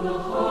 Oh.